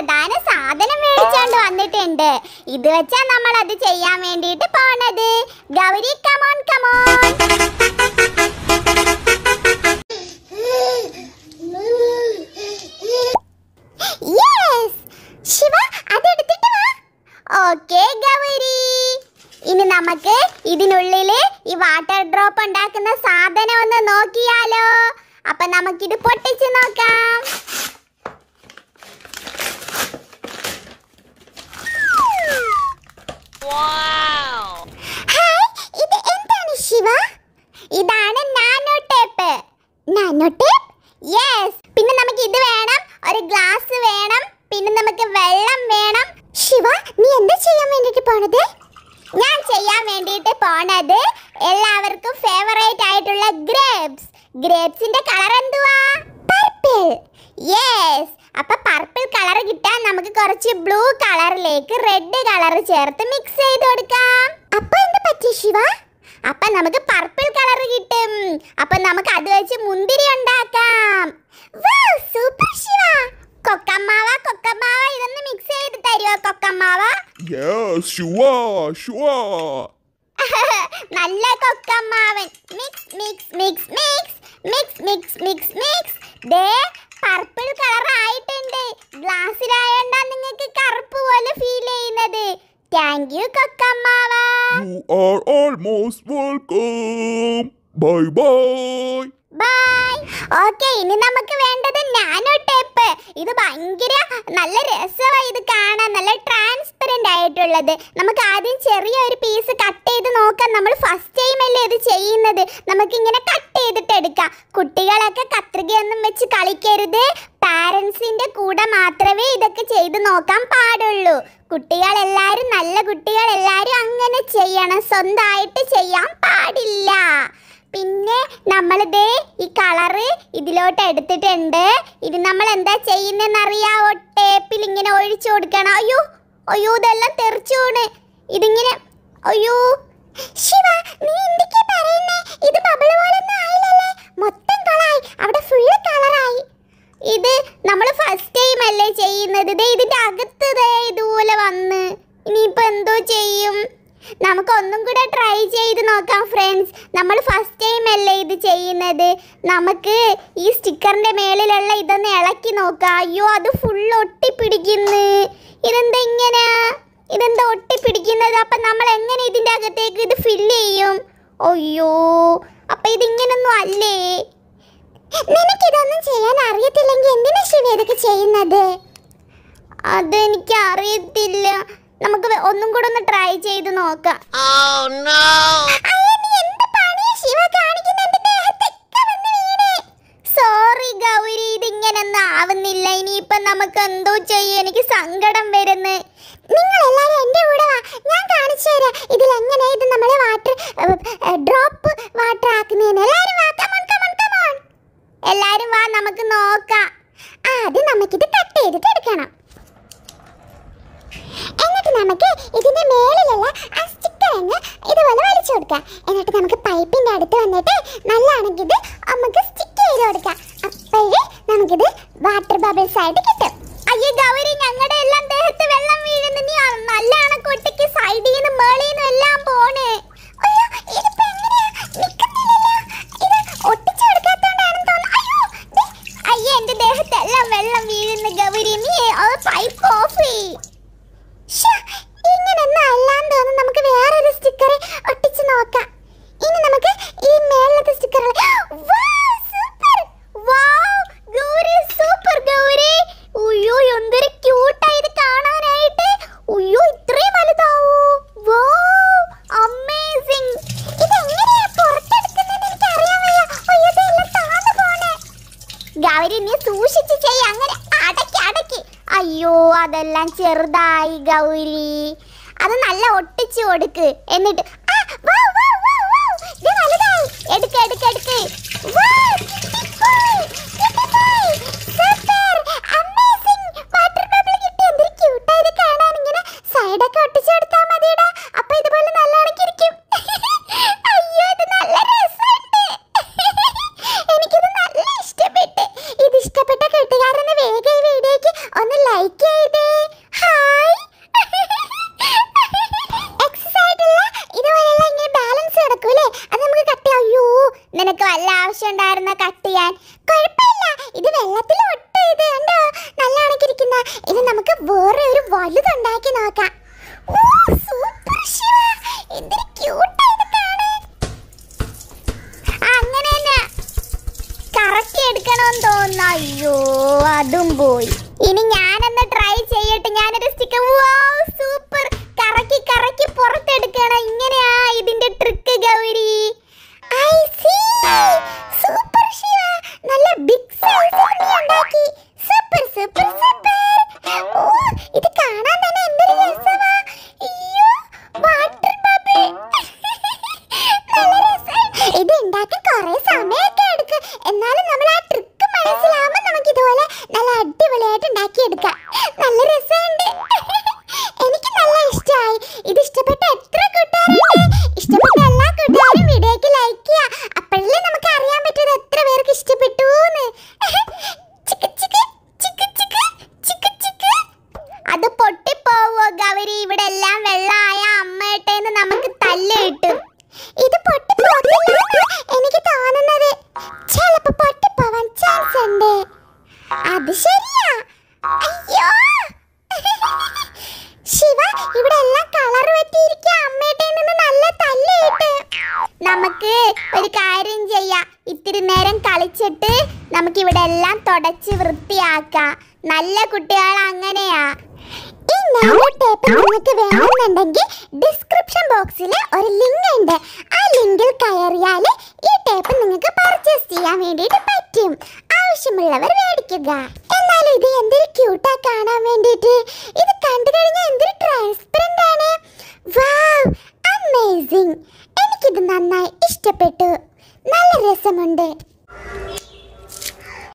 സാധനം മേടിച്ചോണ്ട് വന്നിട്ടുണ്ട്. ഇത് വെച്ചാ നമ്മൾ അത് ചെയ്യാൻ വേണ്ടിട്ട് പോണത്. ഗൗരി കമോൺ കമോൺ ശിവ അതെടുത്തിട്ട് വാ. ഓക്കെ ഗൗരി. ഇനി നമുക്ക് ഇതിനുള്ളിൽ ഈ വാട്ടർ ഡ്രോപ്പ് ഉണ്ടാക്കുന്ന സാധനം ഒന്ന് നോക്കിയാലോ. അപ്പൊ നമുക്കിത് പൊട്ടിച്ച് നോക്കാം ഹായ് ഇത് എന്താണ് ശിവ ഇതാണ് nano tape nano tape yes പിന്നെ നമുക്ക് ഇത് വേണം ഒരു ഗ്ലാസ് വേണം പിന്നെ നമുക്ക് വെള്ളം വേണം ശിവ നീ എന്താ ചെയ്യാൻ പോണത്? ഞാൻ ചെയ്യാൻ വേണ്ടിയിട്ട് പോണത് എല്ലാവർക്കും ഫേവറേറ്റ് ആയിട്ടുള്ള ഗ്രേപ്സ് ഗ്രേപ്സിന്റെ കളർ എന്തുവാ? പർപ്പിൾ യെസ് അപ്പൊ പർപ്പിൾ കളർ കിട്ടാൻ നമുക്ക് കുറച്ച് ബ്ലൂ കളറിലേക്ക് റെഡ് കളർ ചേർത്ത് മിക്സ് ചെയ്ത് കൊടുക്കാം. അപ്പൊ എന്ത് പറ്റി ശിവ? അപ്പൊ നമുക്ക് പർപ്പിൾ കളർ കിട്ടും. അപ്പൊ നമുക്ക് അത് വെച്ച് മുന്തിരി ഉണ്ടാക്കാം. സൂപ്പർ ശിവ. കൊക്കമ്മാവ കൊക്കമ്മാവ ഇതൊന്ന് മിക്സ് ചെയ്ത് തരുമോ കൊക്കമ്മാവ? യെസ് ഷുവാ ഷുവാ നല്ല കൊക്കമ്മാവൻ. Mix mix mix mix mix mix mix mix ദേ പർപ്പിൾ കളർ ആയിട്ടുണ്ട്. ഗ്ലാസ്സിലായോണ്ടാ നിങ്ങൾക്ക് കറുപ്പ് പോലെ ഫീൽ ചെയ്യുന്നത്. Thank you കൊക്കമ്മാവ. You are almost welcome bye bye. Bye okay ഇനി നമുക്ക് വേണ്ടത് നാനോ ടേപ്പ് ഇത് ഭയങ്കര നല്ല രസമായി ഇത് കാണാൻ. നല്ല ട്രാൻസ്പെറന്റ് ആയിട്ടുള്ളത്. നമുക്ക് ആദ്യം ചെറിയ ഒരു പീസ് കട്ട് ചെയ്ത് നോക്കാം. നമ്മൾ ഫസ്റ്റ് ടൈം അല്ലേ ഇത് ചെയ്യുന്നത്. നമുക്കിങ്ങനെ കട്ട് ചെയ്തിട്ട് എടുക്കാം. കുട്ടികളൊക്കെ കത്രികയൊന്നും വെച്ച് കളിക്കരുത്. പാരൻസിന്റെ കൂടെ മാത്രമേ ഇതൊക്കെ ചെയ്ത് നോക്കാൻ പാടുള്ളൂ. കുട്ടികളെല്ലാവരും നല്ല കുട്ടികളെല്ലാവരും അങ്ങനെ ചെയ്യണം. സ്വന്തമായിട്ട് ചെയ്യാൻ പാടില്ല. പിന്നെ നമ്മളിത് ഈ കളറ് ഇതിലോട്ട് എടുത്തിട്ടുണ്ട്. ഇത് നമ്മൾ എന്താ ചെയ്യുന്നതെന്ന് അറിയാവോ ടേപ്പിൽ ഇങ്ങനെ ഒഴിച്ചു കൊടുക്കണം. അയ്യോ അയ്യോ ഇതെല്ലാം തെറിച്ചോണ് ഇതിങ്ങനെ അയ്യോ. ശിവ നീ എന്തൊക്കെ പറയുന്നേ? ഇത് ബബിൾ പോലൊന്നും ആയില്ലല്ലേ? മൊത്തം കളായി അവിടെ ഫുൾ കളറായി. ഇത് നമ്മൾ ഫസ്റ്റ് ടൈം അല്ലേ ചെയ്യുന്നത്. ദേ ഇതിന്റെ അകത്ത് ദേ ഇതുപോലെ വന്ന്. ഇനിയിപ്പോൾ എന്തോ ചെയ്യും? നമുക്ക് ഒന്നും കൂടെ ട്രൈ ചെയ്ത് നോക്കാം ഫ്രണ്ട്സ് നമ്മൾ ഫസ്റ്റ് ടൈം അല്ലേ ഇത് ചെയ്യുന്നത്? നമുക്ക് ഈ സ്റ്റിക്കറിന്റെ മേളിലുള്ള ഇതൊന്ന് ഇളക്കി നോക്കാം. അയ്യോ അത് ഫുൾ ഒട്ടിപ്പിടിക്കുന്നു. ഇതെന്താ ഇങ്ങനെ? ഇതെന്താ ഒട്ടിപ്പിടിക്കുന്നത്? അപ്പൊ നമ്മൾ എങ്ങനെ ഇതിന്റെ അകത്തേക്ക് ഇത് ഫിൽ ചെയ്യും? അയ്യോ അപ്പൊ ഇതിങ്ങനൊന്നും അല്ലേ? നിനക്കിതൊന്നും ചെയ്യാൻ അറിയത്തില്ലെങ്കിൽ എന്തിനാ ശിവ ഇതൊക്കെ ചെയ്യുന്നത്? അതെനിക്ക് അറിയത്തില്ല. നമുക്ക് ഒന്നും കൂടെ ഒന്ന് ട്രൈ ചെയ്ത് നോക്കാം. സോറി ഗൗരി ഇതിങ്ങനൊന്നും ആവുന്നില്ല. ഇനിയിപ്പൊ നമുക്ക് എന്തോ ചെയ്യും? എനിക്ക് സങ്കടം വരുന്നു. നിങ്ങൾ എല്ലാരും എന്റെ കൂടെ വാ. ഞാൻ കാണിച്ചു തരാം. ഇതിൽ എങ്ങനെ ഇത് നമ്മൾ വാട്ടർ ഡ്രോപ്പ് വാട്ടർ ആക്കുന്നതിന് എല്ലാരും വാ. കമോൺ കമോൺ കമോൺ എല്ലാവരും വാ നമുക്ക് നോക്കാം. ആദ്യം നമുക്കിത് കട്ട് ചെയ്തിട്ട് എടുക്കണം. നമുക്ക് ഇതിന്റെ മേളിലുള്ള ആ സ്റ്റിക്കർ അങ്ങ് ഇതുപോലെ വലിച്ചു കൊടുക്കാം. എന്നിട്ട് നമുക്ക് പൈപ്പിന്റെ അടുത്ത് വന്നിട്ട് നല്ലാണെങ്കിൽ ഇത് നമുക്ക് സ്റ്റിക്ക് ചെയ്ത് കൊടുക്കാം. അപ്പോഴേ നമുക്കിത് വാട്ടർ ബബിൾസ് ആയിട്ട് കിട്ടും. അയ്യോ ഗൗരി ഞങ്ങളുടെ എല്ലാം ദേഹത്ത് വെള്ളം വീഴുന്നു. നീ നല്ല അണക്കൊട്ടിക്ക് സൈഡിൽ നിന്ന് മേളിൽ നിന്ന് എല്ലാം പോണേ. അയ്യോ എന്റെ ദേഹത്തെല്ലാം വെള്ളം വീഴുന്നു ഗൗരി. നീ പൈപ്പ് ഓഫ് ചെയ്യ്. ഗൗരി നീ സൂക്ഷിച്ച് ചെയ്യ അങ്ങനെ. അയ്യോ അതെല്ലാം ചെറുതായി ഗൗരി. അത് നല്ല ഒട്ടിച്ചു കൊടുക്ക്. എന്നിട്ട് നല്ല ആവശ്യം ഉണ്ടായിരുന്ന കട്ട് ചെയ്യാൻ. കുഴപ്പമില്ല. ഇത് വെള്ളത്തിൽ ഒട്ട് ഇത് കണ്ടോ? നല്ല അണക്കിരിക്കുന്ന ഇനി നമുക്ക് വേറെ ഒരു വലുതുണ്ടാക്കി നോക്കാം. ഓ സൂപ്പർ അങ്ങനെ കറക്കി എടുക്കണമെന്ന് തോന്നുന്നു. അയ്യോ അതും പോയി. ഇനി ഞാൻ ഗൗരി ഇവിടെ എല്ലാം വെള്ളമായ അമ്മയിട്ടേന്ന് നമുക്ക് തല്ല് കിട്ടും. ഇത് എനിക്ക് തോന്നുന്നത്. ചിലപ്പോ പൊട്ടിപ്പോവാൻ ചാൻസ് ഉണ്ട്. അത് ശരിയാ. അയ്യോ! ശിവ ഇവിടെ എല്ലാം കളർ പറ്റിയിരിക്കുക അമ്മയുടെ നിന്ന് നല്ല തല്ല് നമുക്ക് ഒരു കാര്യം ചെയ്യാം. ഇത്തിരി നേരം കളിച്ചിട്ട് നമുക്ക് ഇവിടെ എല്ലാം തുടച്ച് വൃത്തിയാക്കാം. നല്ല കുട്ടികൾ അങ്ങനെയാ. നാല് ടേപ്പ് നിങ്ങൾക്ക് വേണമെന്നുണ്ടെങ്കിൽ ഡിസ്ക്രിപ്ഷൻ ബോക്സിൽ ഒരു ലിങ്ക് ഉണ്ട്. ആ ലിങ്കിൽ കയറിയാൽ ഈ ടേപ്പ് നിങ്ങൾക്ക് പർച്ചേസ് ചെയ്യാൻ വേണ്ടിയിട്ട് പറ്റും. ആവശ്യമുള്ളവർ മേടിക്കുക. എന്നാൽ ഇത് എന്തൊരു ക്യൂട്ടാ കാണാൻ വേണ്ടിയിട്ട്. ഇത് കണ്ടു കഴിഞ്ഞാൽ എന്തൊരു ട്രാൻസ്പെറന്റ് ആണ്. വാവ് അമേസിംഗ് എനിക്കിത് നന്നായി ഇഷ്ടപ്പെട്ടു. നല്ല രസമുണ്ട്.